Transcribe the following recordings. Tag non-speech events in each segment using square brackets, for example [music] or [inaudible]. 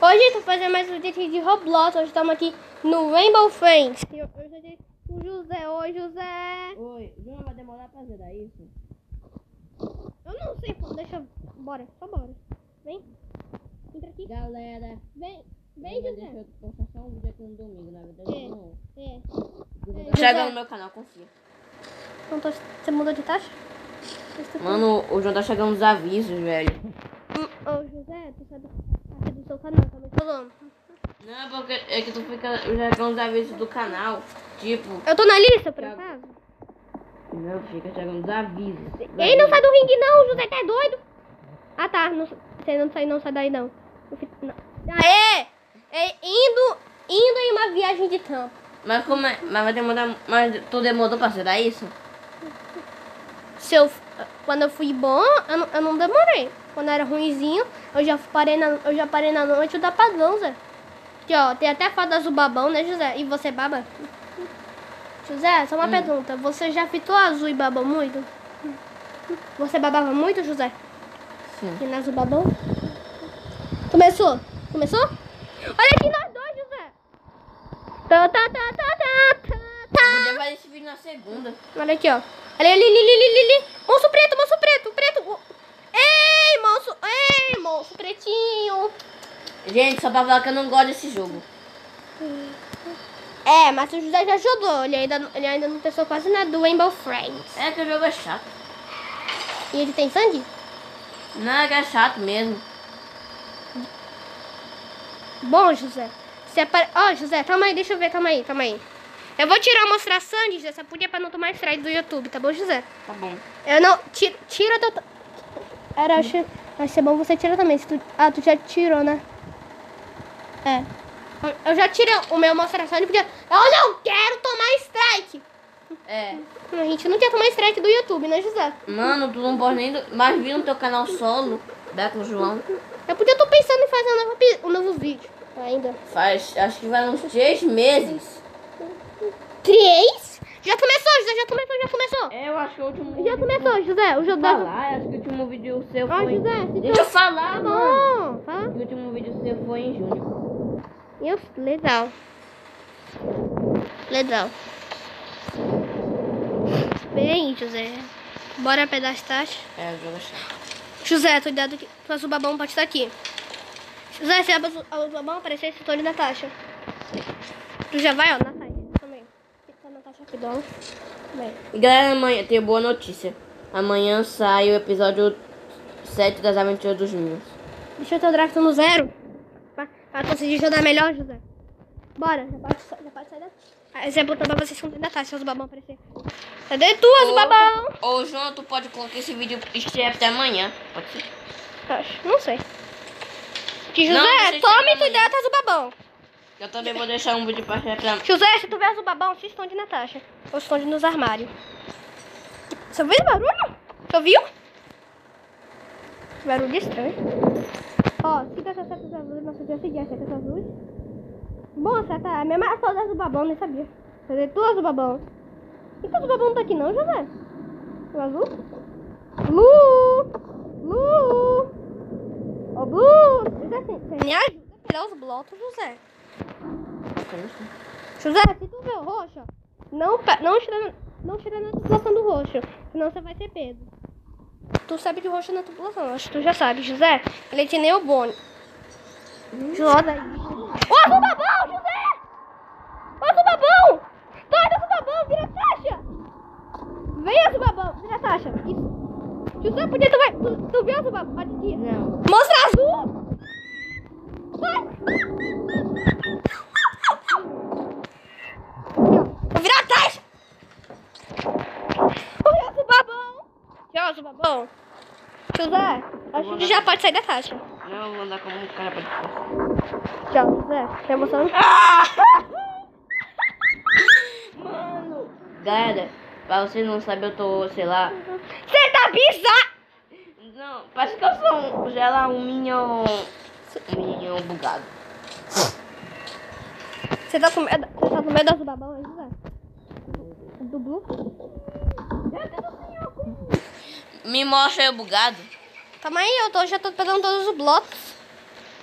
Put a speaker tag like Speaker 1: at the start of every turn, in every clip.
Speaker 1: Hoje tô fazendo mais um vídeo de Roblox. Hoje estamos aqui no Rainbow Friends. Eu- Hoje eu tô com o José. Oi, José.
Speaker 2: Oi, João vai demorar pra zerar isso?
Speaker 1: Eu não sei, pô. Deixa. Bora, só bora. Vem. Entra aqui.
Speaker 2: Galera,
Speaker 1: Vem. Vem,
Speaker 2: eu vou
Speaker 1: José.
Speaker 2: eu postar só um vídeo aqui no domingo, na verdade
Speaker 1: É.
Speaker 2: não.
Speaker 1: É.
Speaker 2: Chega no meu canal, confia.
Speaker 1: Não tô... Você mudou de taxa? Tá-
Speaker 2: Mano, o João tá chegando os avisos, velho.
Speaker 1: Ô, José, tu sabe a taxa do seu canal, tá me falando.
Speaker 2: Não, porque é que tu fica chegando os avisos do canal. Tipo,
Speaker 1: Eu tô na lista, por acaso?
Speaker 2: não, fica chegando os avisos.
Speaker 1: Ele não sai do ringue, não, José, tá doido? Ah, tá. Não, você não sai, não sai daí, não. Eu fico- não. Aê! É indo, indo em uma viagem de campo.
Speaker 2: Mas como é? Mas vai demorar. Mas tu demorou pra zerar isso?
Speaker 1: Se eu, quando eu fui bom, eu não, eu não demorei. Quando era ruinzinho, eu já parei na, eu já parei na noite da padrão, Zé. Aqui, ó, tem até a foto azul babão, né, José? E você baba? José, só uma pergunta. Você já fitou azul e baba muito? Você babava muito, José?
Speaker 2: Sim.
Speaker 1: Aqui na azul babão? Começou? Começou? Olha aqui nós dois, José! Tá, tá, tá, tá,
Speaker 2: fazer esse vídeo na segunda.
Speaker 1: Olha aqui, ó. Olha ali, ali, ali, ali, ali. Monstro preto, monstro preto, preto. Ei, monstro. Ei, monstro pretinho.
Speaker 2: Gente, só pra falar que eu não gosto desse jogo.
Speaker 1: É, mas o José já jogou. Ele ainda, não- ele ainda não testou quase nada do Rainbow Friends.
Speaker 2: É que o jogo é chato.
Speaker 1: E ele tem sangue?
Speaker 2: Não, é que é chato mesmo.
Speaker 1: Bom, José. Se apare... Ó, José, calma aí, deixa eu ver, calma aí, calma aí. Eu vou tirar sangue, José, essa podia pra não tomar strike do YouTube, tá bom, José?
Speaker 2: Tá bom.
Speaker 1: Eu não. Tira, tira teu. Era, acho, vai ser bom você tirar também. Tu, ah, tu já tirou, né? É. Eu- já tirei o meu mostração porque eu não quero tomar strike.
Speaker 2: É.
Speaker 1: A gente não quer tomar strike do YouTube, né, José?
Speaker 2: Mano, tu não pode nem do- mais vir no teu canal solo, Beco João.
Speaker 1: É porque eu tô pensando em fazer um novo, um novo vídeo ainda.
Speaker 2: Faz, acho que vai uns três meses.
Speaker 1: Três? Já começou, José, já começou, já começou.
Speaker 2: É, eu acho que o último
Speaker 1: Já começou, José. O José.
Speaker 2: falar, acho que o último vídeo seu
Speaker 1: Ó,
Speaker 2: foi...
Speaker 1: José, se
Speaker 2: Deixa eu falar,
Speaker 1: Tá
Speaker 2: mano.
Speaker 1: fala.
Speaker 2: O último vídeo seu foi em junho.
Speaker 1: Eu, legal. Legal. Bem, José. Bora.
Speaker 2: É, o jogo é chato.
Speaker 1: José, cuidado que o azul babão pode estar aqui. José, se a azul babão aparecer, esse Tony Natasha. Tu já vai, ó, Natasha. Tá rapidão. Bem.
Speaker 2: E galera, amanhã tem boa notícia. Amanhã sai o episódio 7 das Aventuras dos Minions.
Speaker 1: Deixa o teu draft no zero. Pra, pra conseguir jogar melhor, José. Bora, já pode, já pode sair daqui. Ah, botou pra vocês com Natasha, o azul babão aparecer. Cadê tu, azul babão?
Speaker 2: Ô, João, tu pode colocar esse vídeo estreia até amanhã. Pode ser?
Speaker 1: Acho, não sei. Que
Speaker 2: Não,
Speaker 1: José,
Speaker 2: você
Speaker 1: tome
Speaker 2: chega
Speaker 1: cuidado com azul babão.
Speaker 2: Eu também vou deixar um vídeo pra pra...
Speaker 1: José, se tu ver azul babão, se esconde Natasha. Ou esconde nos armários. Você ouviu esse barulho? Você ouviu? Barulho estranho. Ó, siga essas setas azuis, nossa, eu já segui as setas azuis. Bom, seta, é a mesma saudade azul babão, nem sabia. Cadê tu, azul babão? E tu, azul babão não tá aqui não, José? O azul? Lu! Lu! Ô, Blue! José, você você me ajuda a pegar os blocos, José? José, se tu vê o roxo, não, não tira, não tira na tubulação do roxo, senão você vai ter peso. Tu sabe de roxo na tubulação, acho que tu já sabe, José. Ele é que nem o Boni. José. Ô, azul babão, José! Ô, azul babão! Do azul babão, vira taxa! Vem, azul babão, vira taxa. Isso. José, por que tu vai... Tu, tu viu azul babão? Pode ir.
Speaker 2: Não.
Speaker 1: Mostra azul! Sai! Vou virar atrás! Olha o babão! Tchau, o babão! José, que já pode sair da caixa.
Speaker 2: Não, eu vou andar como um cara pra depois.
Speaker 1: Tchau, José. Tá emocionado? [laughs]
Speaker 2: Mano. Galera, pra vocês não saberem, eu tô, sei lá...
Speaker 1: Você tá bizarro!
Speaker 2: Não, parece que eu sou um, sei lá, um Minion... Um Minion bugado.
Speaker 1: Você tá com medo, você tá com medo do babão aí, José? Do Blue?
Speaker 2: Me mostra eu bugado.
Speaker 1: Calma aí, eu tô, já tô pegando todos os blocos.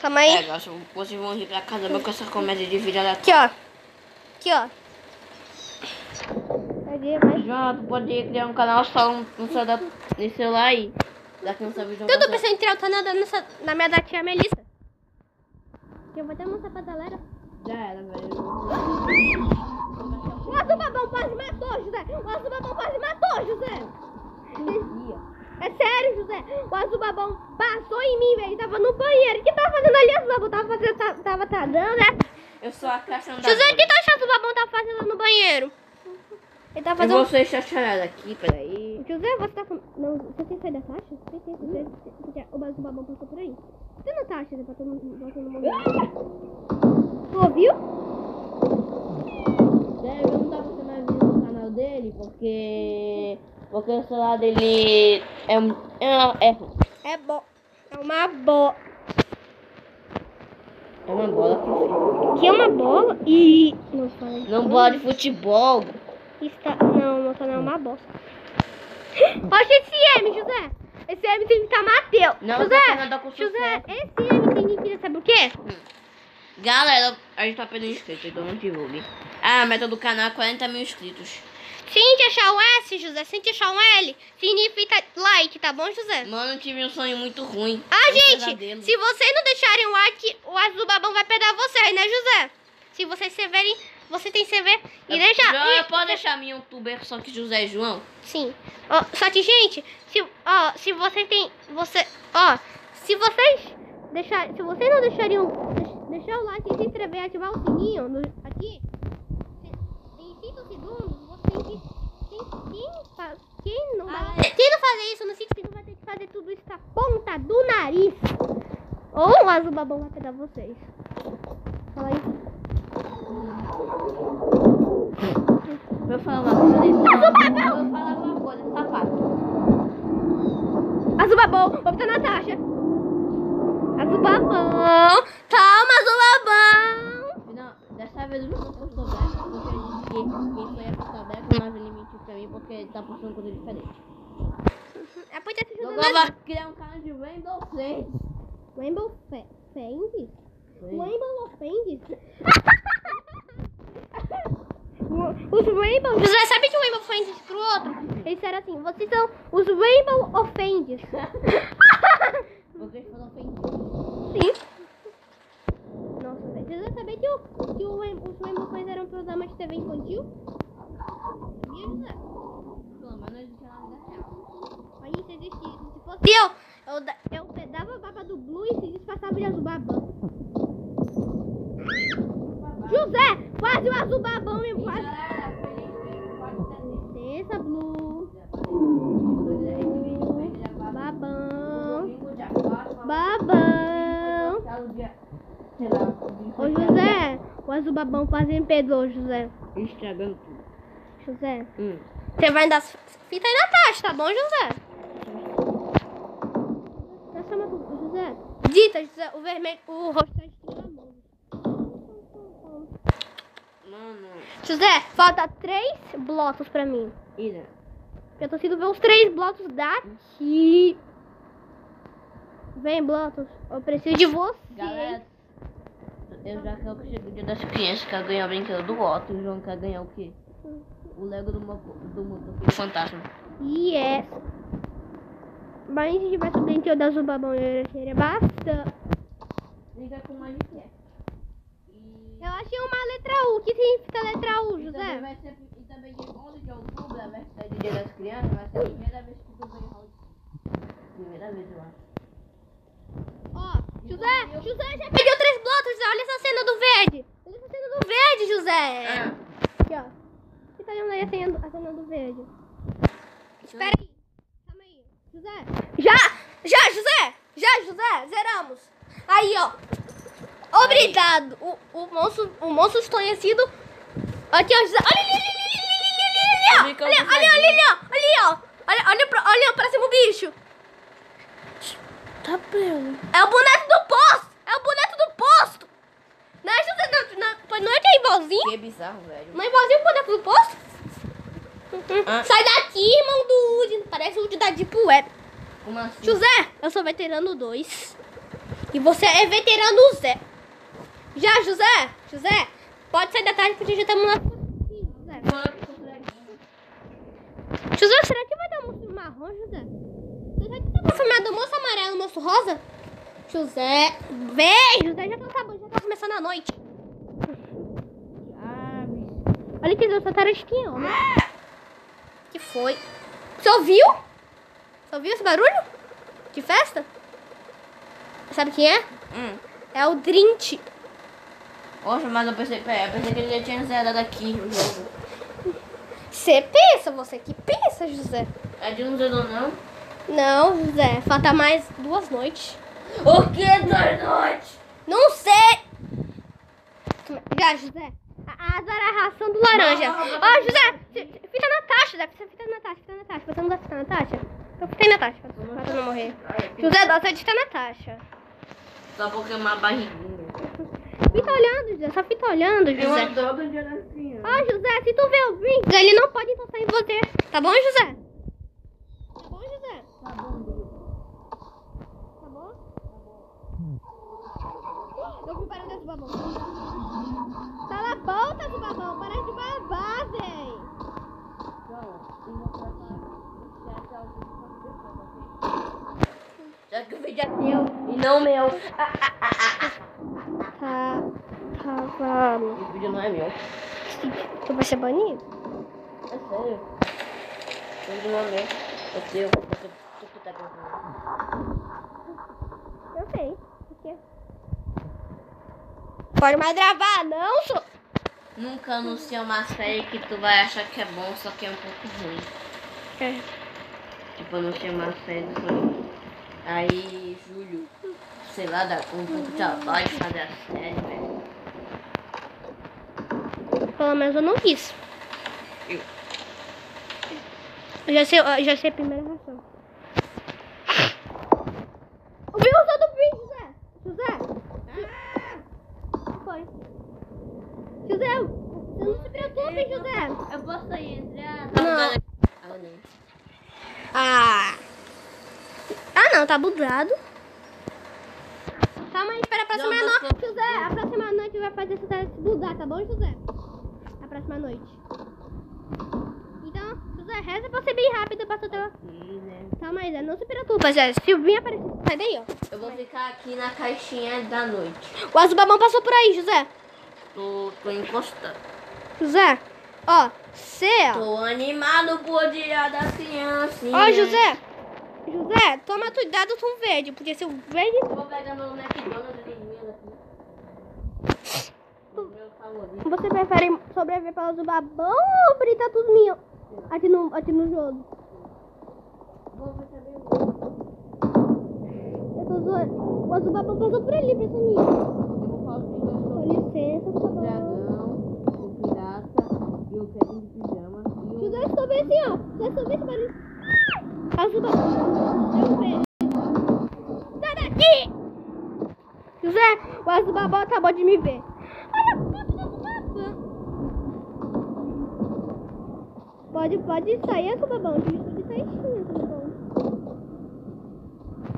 Speaker 1: Calma aí.
Speaker 2: É, gosto, vocês vão rir pra caramba com essa comédia de aleatório.
Speaker 1: Aqui, ó. Aqui, ó. Peguei, vai.
Speaker 2: Já, tu pode criar um canal só no, no, seu, da- no celular aí. Daqui não sabe onde
Speaker 1: Tudo
Speaker 2: você-
Speaker 1: pensando em tirar o canal da, nossa, da minha da tia Melissa. Eu vou até mostrar pra galera.
Speaker 2: Já era, velho.
Speaker 1: O azul babão quase matou, José. O azul babão quase matou, José. É sério, José. O azul babão passou em mim, velho. Tava no banheiro. O que tava fazendo ali, azul babão? Tava fazendo, tava, tava tratando, né?
Speaker 2: Eu sou a caixa.
Speaker 1: José, o que tu acha que o babão tá fazendo lá no banheiro? Ele tá
Speaker 2: Eu
Speaker 1: fazendo...
Speaker 2: vou ser chacharada aqui, peraí.
Speaker 1: José, você tá com... Não, você tem que sair da faixa? Você tem, você o azul babão passou por aí. Você não tá achando pra todo mundo botando no mundo? Tu ouviu?
Speaker 2: É, eu não tá você mais vídeo no canal dele porque. Porque o celular dele é um. É, é,
Speaker 1: É bom. É uma bola.
Speaker 2: é uma bola que
Speaker 1: é uma bola e... Não falei.
Speaker 2: Não bola de futebol.
Speaker 1: Está... Não, meu canal é uma bosta. Olha esse M, José. Esse M Mateus.
Speaker 2: Não,
Speaker 1: José,
Speaker 2: seu canal tá com
Speaker 1: José,
Speaker 2: sucesso.
Speaker 1: esse M significa, sabe o quê?
Speaker 2: Galera, a gente tá perdendo inscritos, então não divulgue. Ah, a meta do canal é 40 mil inscritos.
Speaker 1: Se a gente achar um S, José, se a gente achar um L, significa like, tá bom, José?
Speaker 2: Mano, eu tive um sonho muito ruim.
Speaker 1: Ah,
Speaker 2: Um
Speaker 1: gente,
Speaker 2: pesadelo.
Speaker 1: se vocês não deixarem o like, o azul babão vai pegar vocês, né, José? Se vocês se verem, você tem que se ver e deixar. E-
Speaker 2: pode deixar minha youtuber só que José João?
Speaker 1: Sim. Ó, só que, gente, se, ó, se vocês tem. Você. Ó, se vocês. Deixar, se vocês não deixariam. Deix- Deixar o like e se inscrever ativar o sininho no, aqui. Em 5 segundos, você tem que. Quem, quem, quem, não
Speaker 2: Ah,
Speaker 1: vai, quem não fazer isso no 5 segundos vai ter que fazer tudo isso com a ponta do nariz. Ou o azul babão vai pegar vocês. Fala aí.
Speaker 2: Vou falar uma coisa desse. Vou falar uma coisa, sapato.
Speaker 1: Azul babão, vou botar Natasha. Azul babão. Calma, azul babão.
Speaker 2: Não, dessa vez eu não postou Black, porque ele disse que quem foi a postar Black, mas ele mentiu pra mim porque ele tá postando coisa diferente.
Speaker 1: É por ter
Speaker 2: Eu
Speaker 1: ajudado
Speaker 2: vou criar um canal de Rainbow Friends.
Speaker 1: Rainbow Friends? Rainbow Offends? [laughs] Os Rainbow... José, sabe o Rainbow Friends pro outro? Eles disseram assim, vocês são os Rainbow Offends. [laughs]
Speaker 2: Vocês foram ofendidos.
Speaker 1: Sim. Nossa, velho. José, sabia que, o, que o, os Rainbow eram programas de TV infantil? Sabia, José?
Speaker 2: Pelo menos existe na vida real.
Speaker 1: Aí se existisse, se fosse eu, eu, eu pegava a baba do Blue e se disfarçava de azul babão. José, quase o azul babão mesmo, quase. José, o babão quase me pegou, José.
Speaker 2: Estragando tudo.
Speaker 1: José,
Speaker 2: Hum.
Speaker 1: você vai dar as fitas aí na taxa, tá bom, José? Chama pro José. Dita, José, o vermelho, o rosto tá.
Speaker 2: Mano,
Speaker 1: José, falta três blocos pra mim.
Speaker 2: Ida.
Speaker 1: Eu tô conseguindo ver os três blocos daqui. Vem, blocos. Eu preciso de você.
Speaker 2: Galera, eu já quero que chegue o dia das crianças, quero ganhar o brinquedo do Otto. O João quer ganhar o quê? O Lego do, Mo- do Motoqueiro Fantasma.
Speaker 1: Yes. Mas se tivesse o brinquedo da eu queria bastante.
Speaker 2: Liga com mais que é. E,
Speaker 1: Eu achei uma letra U. O que significa letra U,
Speaker 2: e também
Speaker 1: José?
Speaker 2: vai ser, e também dia 11 de outubro, a véspera do dia das crianças, vai ser a primeira vez que tu round. Primeira vez, eu acho.
Speaker 1: José, José já perdeu três blocos, José. Olha essa cena do verde. Olha essa cena do verde, José. Aqui, ó. Você tá vendo aí a cena, a cena do verde? Espera aí. Calma aí. José. Já! Já, José! Já, José! Zeramos. Aí, ó. Obrigado. O, o monstro, o monstro desconhecido. Aqui, ó, José. Olha ali, ali, ali, ali, ali, ali, ó. Olha,
Speaker 2: um
Speaker 1: olha, olha ó. Ali, ó. Olha, olha, pra, olha pra cima o bicho.
Speaker 2: Tá preso.
Speaker 1: É o boneco do posto. É o boneco do posto. Não é, José? Não, não, não é que é igualzinho?
Speaker 2: Que bizarro, velho.
Speaker 1: Não é igualzinho o boneco do posto?
Speaker 2: Ah.
Speaker 1: Sai daqui, irmão do Woody. Parece o Woody da Deep Web.
Speaker 2: Como assim?
Speaker 1: José, eu sou veterano 2. E você é veterano Zé. Já, José? José, pode sair da tarde porque já estamos na. José. José, será que vai dar moço marrom, José? Confirmado moço amarelo, moço rosa? José, vem, José, já tá acabando, já tá começando a noite. Olha que dança tarantinha, homem. Que foi? Você ouviu? Você ouviu esse barulho? De festa? Sabe quem é?
Speaker 2: Hum.
Speaker 1: É o Drint.
Speaker 2: Poxa, mas eu pensei, eu pensei que ele já tinha zerado aqui o jogo.
Speaker 1: Você pensa, você que pensa, José.
Speaker 2: É de um zero não?
Speaker 1: Não, José, falta mais duas noites.
Speaker 2: O que duas noites?
Speaker 1: Não sei! Já, José. A Azar é a ração do laranja. Ó,
Speaker 2: não.
Speaker 1: José, fi- fita Natasha, José. Fita Natasha, fita Natasha. Você não dá fita Natasha? Eu fitei Natasha, pra pra tu não morrer. José, dá de fita Natasha.
Speaker 2: Só pra queimar a barriguinha.
Speaker 1: Fica olhando, José. Só fica olhando, José. Ó, José, se tu vê o Green, ele não pode encostar em você. Tá bom, José? Tá bom, José?
Speaker 2: Tá bom,
Speaker 1: Tá bom? Eu babão. Cala a boca, do babão. Para de babar, véi.
Speaker 2: Já que o vídeo é teu e não meu. [laughs]
Speaker 1: Tá. Tá, vamos.
Speaker 2: Esse vídeo não é meu.
Speaker 1: Tu vai ser banido?
Speaker 2: É sério. Esse vídeo não é meu. É teu. Você, tu que tá gravando.
Speaker 1: Eu sei. Por quê? Pode mais gravar, não, sou.
Speaker 2: Nunca anuncia uma série que tu vai achar que é bom, só que é um pouco ruim.
Speaker 1: É.
Speaker 2: Tipo, anuncia uma série ruim. Aí, Júlio, sei lá, dá um pouco de trabalho de fazer a série, velho.
Speaker 1: Pelo menos eu não quis.
Speaker 2: Eu.
Speaker 1: Eu já sei, eu já sei a primeira reação. O Bill usou do Bill, José! José! O que foi? José! Você não se preocupe, José!
Speaker 2: Eu posso sair entre a...
Speaker 1: Não.
Speaker 2: Ah, não.
Speaker 1: Ah! Ah, não, tá bugado. Calma aí, espera a próxima
Speaker 2: Não,
Speaker 1: noite. José, a próxima noite vai fazer você bugar, tá bom, José? A próxima noite. Então, José, reza pra ser bem rápido pra tu ter...
Speaker 2: Né?
Speaker 1: Calma aí, Zé, não se preocupa, Zé. Se Vinho aparecer, sai daí, ó.
Speaker 2: Eu vou ficar aqui na caixinha da noite.
Speaker 1: O azul babão passou por aí, José.
Speaker 2: Tô, tô encostando.
Speaker 1: José, ó, você, ó.
Speaker 2: Tô animado pro dia da criancinha.
Speaker 1: Ó, José. José, toma cuidado com o verde, porque se o verde...
Speaker 2: Eu vou pegar meu McDonald's e meus aqui. O meu favorito.
Speaker 1: Você prefere sobreviver pelo azul babão ou fritar tudo minho aqui no, aqui no jogo?
Speaker 2: Vou receber
Speaker 1: Eu tô zoando. O azul babão passou por ali, pensa mim.
Speaker 2: Eu vou falar
Speaker 1: Com licença, por
Speaker 2: o
Speaker 1: favor.
Speaker 2: dragão, o pirata e o Kevin de pijama. E o...
Speaker 1: José, estou bem assim, ó. José, estou bem assim, ali. Vejo. Sai daqui! José, o azul babão acabou de me ver. Olha. Pode, pode sair, azul babão. Eu pode sair sim, azul babão.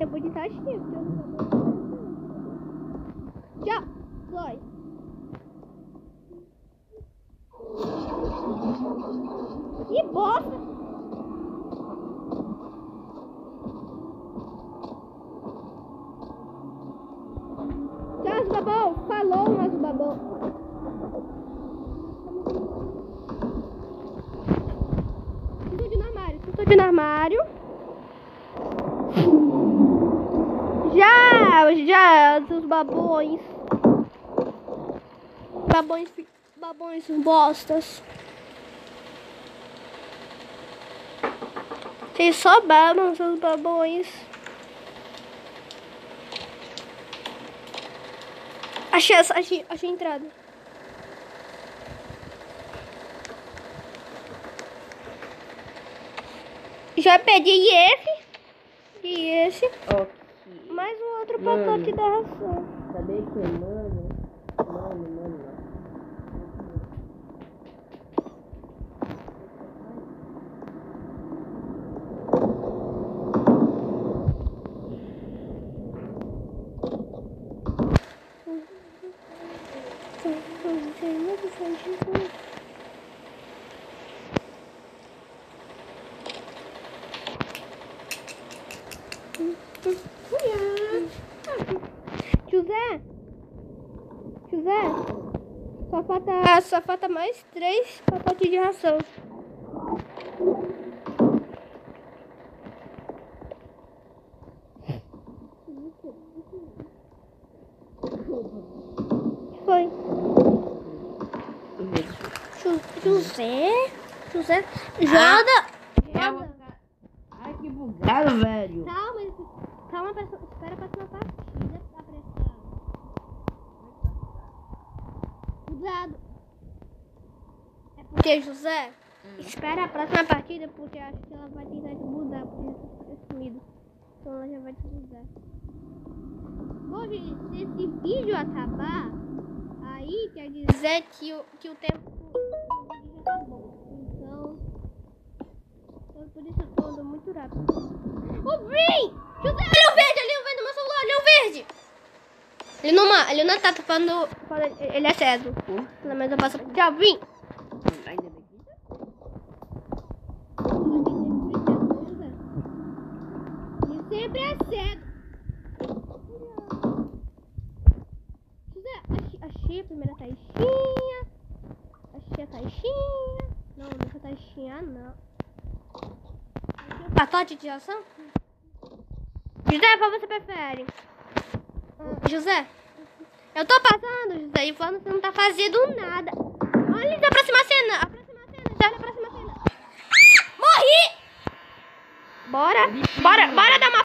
Speaker 1: Eu vou de taxinha. Tchau, dois. Que bosta! Azul babão. Estou no armário, estou no armário. Já, já, os babões. Babões, babões bostas. Vocês só babam, seus babões. Achei, essa- achei, achei a entrada. Já pedi esse. E esse.
Speaker 2: Ok.
Speaker 1: Mais um outro
Speaker 2: Mano.
Speaker 1: pacote da ração.
Speaker 2: Sabia que, mano, mano, mano,
Speaker 1: José! José! Só falta, só falta mais três pacotes de ração. Foi. José? José? Joga! Joga!
Speaker 2: Ai, que bugado, velho.
Speaker 1: Calma, calma, pessoal. espera pra próxima partida pra prestar. Cuidado. Porque, José, espera a próxima partida porque acho que ela vai tentar te mudar porque fica sumido. Então ela já vai te mudar. Bom, gente, se esse vídeo acabar, aí quer dizer que o, que o tempo já acabou. Então, então, por isso eu tô andando muito rápido. O Green! José, olha o verde ali, o verde do meu celular, olha o verde! Ele não, ele não tá tapando ele é cego. Pelo menos eu passo. Tchau, Green! Sempre é cego. Achei, achei a primeira caixinha. Achei a caixinha. Não, não é caixinha, não. Achei o pacote de ação. José, qual você prefere? Ah, José, eu tô passando, José, e falando que você não tá fazendo nada. Olha a próxima cena, a próxima cena, já olha a próxima cena. Morri! Bora, bora, bora dar uma